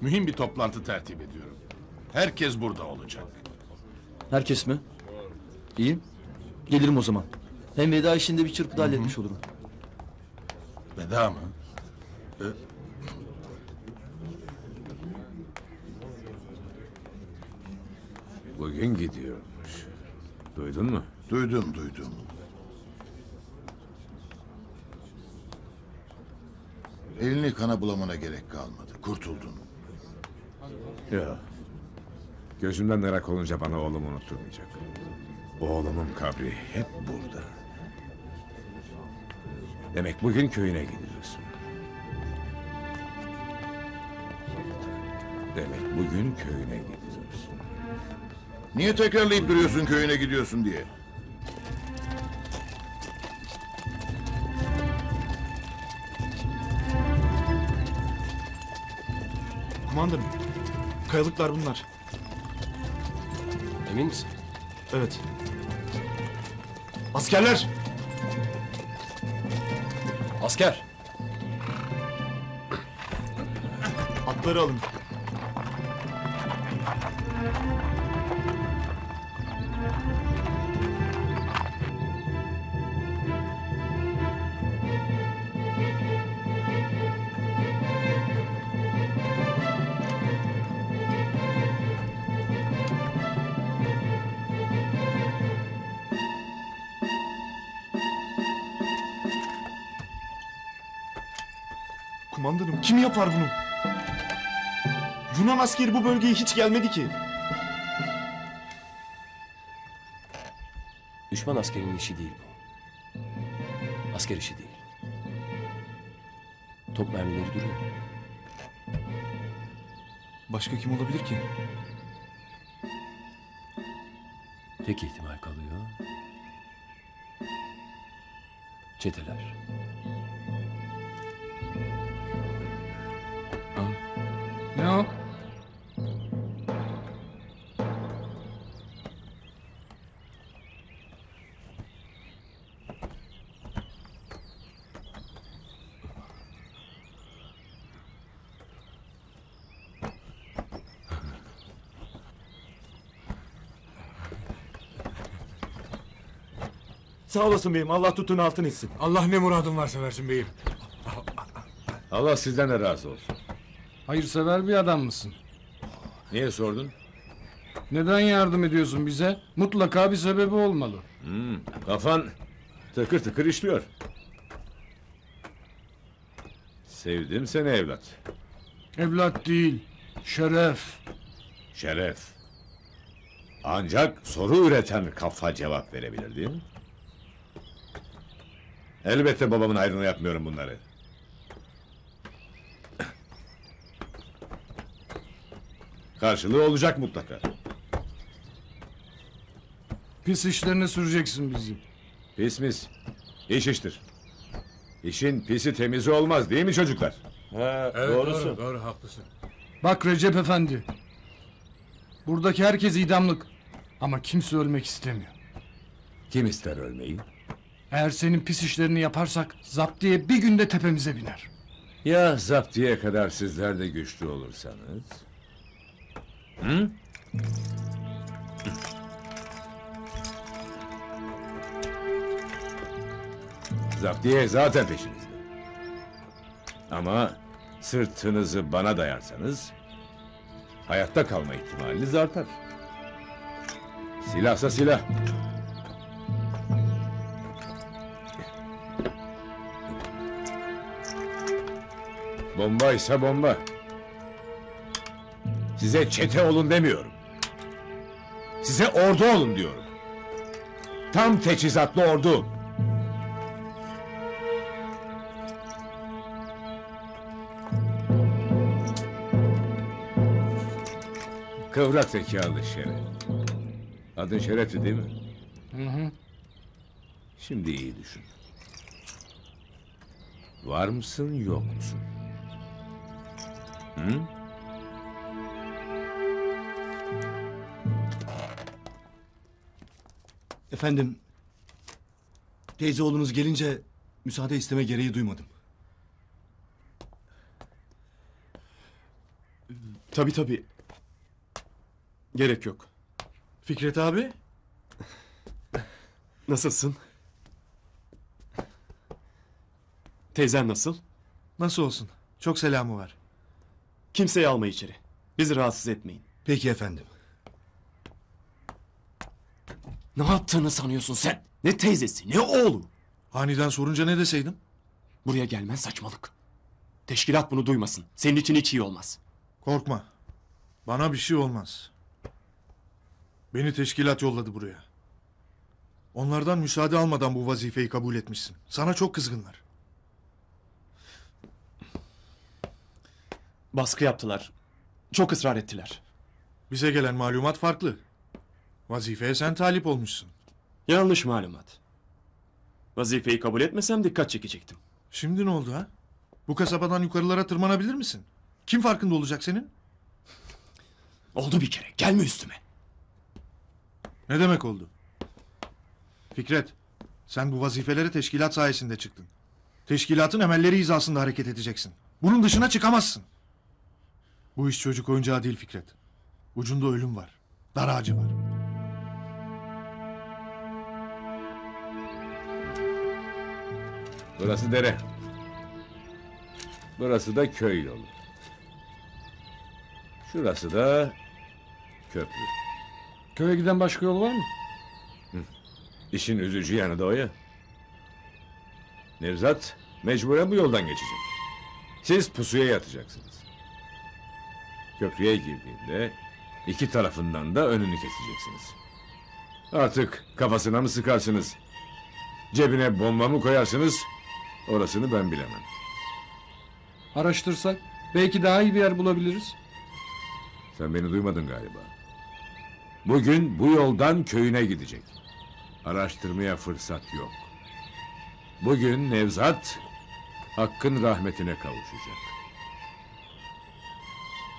Mühim bir toplantı tertip ediyorum. Herkes burada olacak. Herkes mi? İyi. Gelirim o zaman. Hem veda işinde bir çırpıda halletmiş olurum. Veda mı? Ee, Bugün gidiyormuş. Duydun mu? Duydum duydum. Elini kana bulamana gerek kalmadı. Kurtuldun. Ya. Gözümden ırak olunca bana oğlumu unutturmayacak. Oğlumun kabri hep burada. Demek bugün köyüne gidiyorsun. Demek bugün köyüne gidiyorsun. Niye tekrarlayıp duruyorsun köyüne gidiyorsun diye? Kumandanım. Kayalıklar bunlar. Emin misin? Evet. Askerler! Asker. Atları alın. Kumandanım kim yapar bunu? Yunan askeri bu bölgeye hiç gelmedi ki. Düşman askerinin işi değil bu. Asker işi değil. Top mermileri duruyor. Başka kim olabilir ki? Tek ihtimal kalıyor. Çeteler. Sağ olasın beyim. Allah tutun altın etsin. Allah ne muradın varsa versin beyim. Allah sizden de razı olsun. Hayırsever bir adam mısın? Niye sordun? Neden yardım ediyorsun bize? Mutlaka bir sebebi olmalı. Hmm, kafan tıkır tıkır işliyor. Sevdim seni evlat. Evlat değil, şeref. Şeref. Ancak soru üreten kafa cevap verebilir değil mi? Elbette babamın hayrına yapmıyorum bunları. Karşılığı olacak mutlaka. Pis işlerine süreceksin bizi. Pis mis. İş iştir. İşin pisi temizi olmaz değil mi çocuklar? Evet, doğru, doğru haklısın. Bak Recep Efendi. Buradaki herkes idamlık. Ama kimse ölmek istemiyor. Kim ister ölmeyi? Eğer senin pis işlerini yaparsak zapt diye bir günde tepemize biner. Ya zaptiye kadar sizler de güçlü olursanız? Hı? Zaptiye zaten peşinizde. Ama sırtınızı bana dayarsanız hayatta kalma ihtimaliniz artar. Silahsa silah. Bomba ise bomba. Size çete olun demiyorum. Size ordu olun diyorum. Tam teçhizatlı ordu. Kıvrak zekalı Şeref. Adın Şeref'ti değil mi? Hı hı. Şimdi iyi düşün. Var mısın yok musun? Hı? Efendim, teyze oğlunuz gelince müsaade isteme gereği duymadım. Tabii tabii. Gerek yok. Fikret abi, <laughs> Nasılsın? Teyzen nasıl? nasıl olsun? Çok selamı var. Kimseyi alma içeri. Bizi rahatsız etmeyin. Peki efendim. Ne yaptığını sanıyorsun sen? Ne teyzesi ne oğlu. Aniden sorunca ne deseydim? Buraya gelmen saçmalık. Teşkilat bunu duymasın. Senin için hiç iyi olmaz. Korkma. Bana bir şey olmaz. Beni teşkilat yolladı buraya. Onlardan müsaade almadan bu vazifeyi kabul etmişsin. Sana çok kızgınlar. Baskı yaptılar. Çok ısrar ettiler. Bize gelen malumat farklı. Vazifeye sen talip olmuşsun. Yanlış malumat. Vazifeyi kabul etmesem dikkat çekecektim. Şimdi ne oldu ha? Bu kasabadan yukarılara tırmanabilir misin? Kim farkında olacak senin? Oldu bir kere. Gelme üstüme. Ne demek oldu? Fikret, sen bu vazifelere teşkilat sayesinde çıktın. Teşkilatın emelleri hizasında hareket edeceksin. Bunun dışına çıkamazsın. Bu iş çocuk oyuncağı değil Fikret. Ucunda ölüm var. Dar ağacı var. Burası dere. Burası da köy yolu. Şurası da köprü. Köye giden başka yol var mı? İşin üzücü yanı da o ya. Nevzat mecburen bu yoldan geçecek. Siz pusuya yatacaksınız. Köprüye girdiğinde iki tarafından da önünü keseceksiniz. Artık kafasına mı sıkarsınız? Cebine bomba mı koyarsınız? Orasını ben bilemem. Araştırsak belki daha iyi bir yer bulabiliriz. Sen beni duymadın galiba. Bugün bu yoldan köyüne gidecek. Araştırmaya fırsat yok. Bugün Nevzat Hakk'ın rahmetine kavuşacak.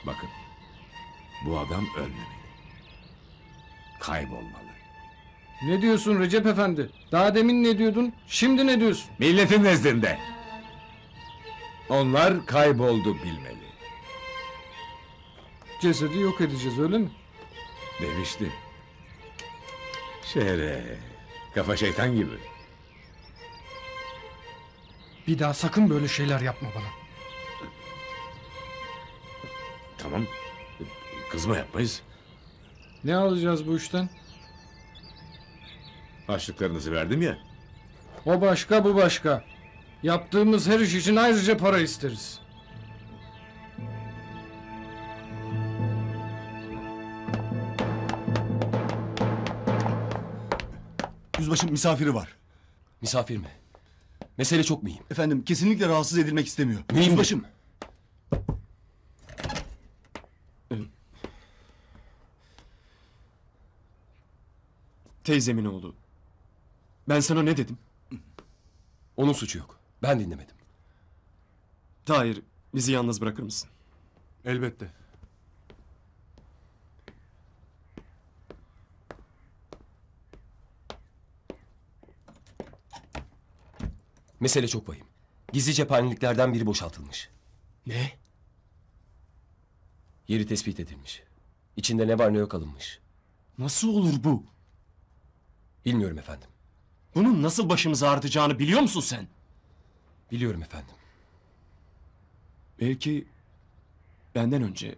Bakın. Bu adam ölmemeli. Kaybolmalı. Ne diyorsun Recep Efendi? Daha demin ne diyordun? Şimdi ne diyorsun? Milletin nezdinde. Onlar kayboldu bilmeli. Cesedi yok edeceğiz öyle mi? Demişti. Şehre. Kafa şeytan gibi. Bir daha sakın böyle şeyler yapma bana. Tamam. Kızma yapmayız. Ne alacağız bu işten? Harçlıklarınızı verdim ya. O başka bu başka. Yaptığımız her iş için ayrıca para isteriz. Yüzbaşım misafiri var. Misafir mi? Mesele çok mühim. Efendim kesinlikle rahatsız edilmek istemiyor. Mühim Yüzbaşım. Teyzemin oğlu. Ben sana ne dedim? Onun suçu yok. Ben dinlemedim. Tahir bizi yalnız bırakır mısın? Elbette. Mesele çok vahim. Gizli cephaneliklerden biri boşaltılmış. Ne? Yeri tespit edilmiş. İçinde ne var ne yok alınmış. Nasıl olur bu? Bilmiyorum efendim. Bunun nasıl başımıza artacağını biliyor musun sen? Biliyorum efendim. Belki benden önce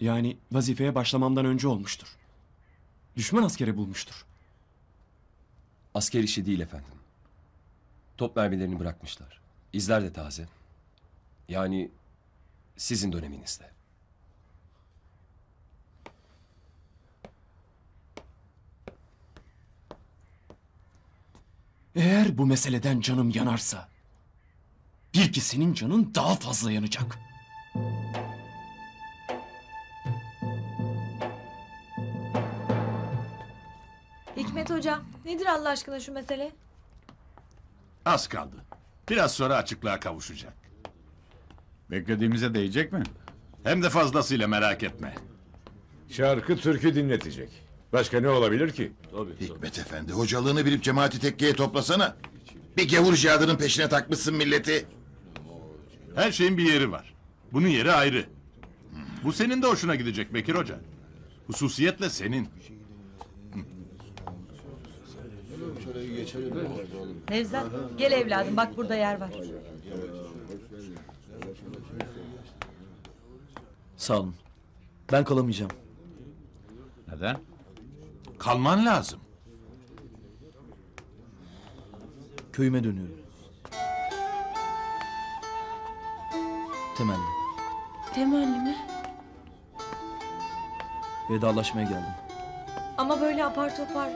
yani vazifeye başlamamdan önce olmuştur. Düşman askere bulmuştur. Asker işi değil efendim. Top mermilerini bırakmışlar. İzler de taze. Yani sizin döneminizde. Eğer bu meseleden canım yanarsa bir ki senin canın daha fazla yanacak. Hikmet Hoca nedir Allah aşkına şu mesele? Az kaldı. Biraz sonra açıklığa kavuşacak. Beklediğimize değecek mi? Hem de fazlasıyla merak etme. Şarkı türkü dinletecek. Başka ne olabilir ki? Hikmet Efendi hocalığını bilip cemaati tekkeye toplasana. Bir gavur jihadının peşine takmışsın milleti. Her şeyin bir yeri var. Bunun yeri ayrı. Bu senin de hoşuna gidecek Bekir Hoca. Hususiyetle senin. Nevzat gel evladım bak burada yer var. Sağ olun. Ben kalamayacağım. Neden? Kalman lazım. Köyüme dönüyorum. Temelli. Temelli mi? Vedalaşmaya geldim. Ama böyle apar topar.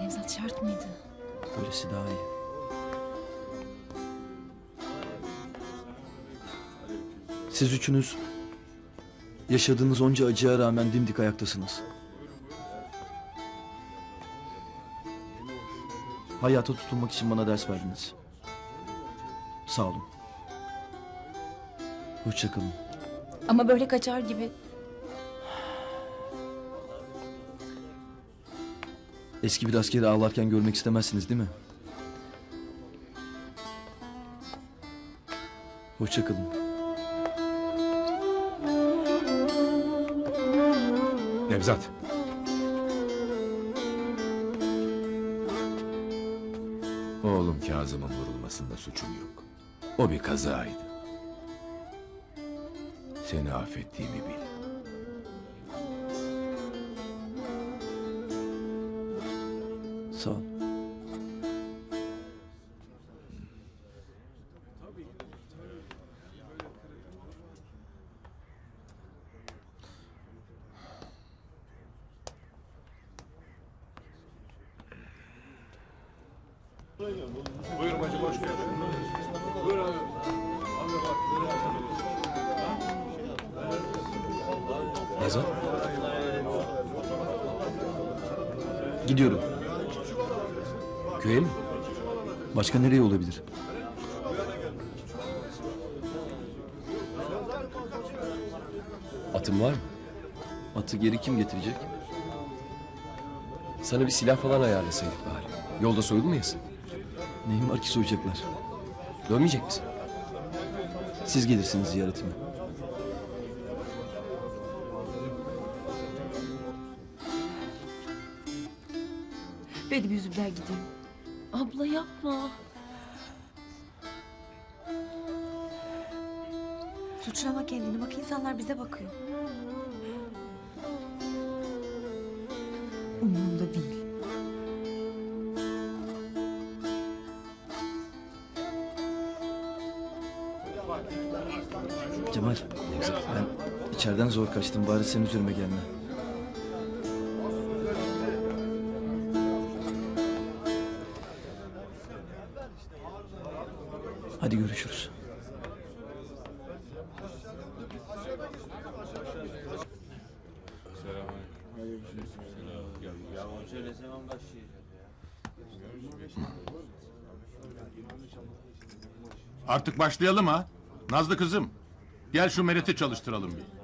Nevzat şart mıydı? Böylesi daha iyi. Siz üçünüz yaşadığınız onca acıya rağmen dimdik ayaktasınız. Hayata tutunmak için bana ders verdiniz. Sağ olun. Hoşçakalın. Ama böyle kaçar gibi. Eski bir askeri ağlarken görmek istemezsiniz değil mi? Hoşçakalın. Nevzat. Oğlum Kazım'ın vurulmasında suçum yok. O bir kazaydı. Seni affettiğimi bil. Sana bir silah falan ayarlasaydık bari. Yolda soyulmayasın. Neyim var ki soyacaklar? Dönmeyecek misin? Siz gelirsiniz ziyaretime. Benim yüzümden gidiyor. Abla yapma. Suçlama kendini. Bak insanlar bize bakıyor. Umurumda değil. Cemal. Ben içeriden zor kaçtım. Bari sen üzerime gelme. Başlayalım ha. Nazlı kızım. Gel şu Meret'i çalıştıralım bir.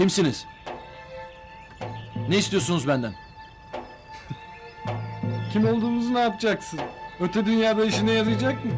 Kimsiniz? Ne istiyorsunuz benden? Kim olduğumuzu ne yapacaksın? Öte dünyada işine yarayacak mı?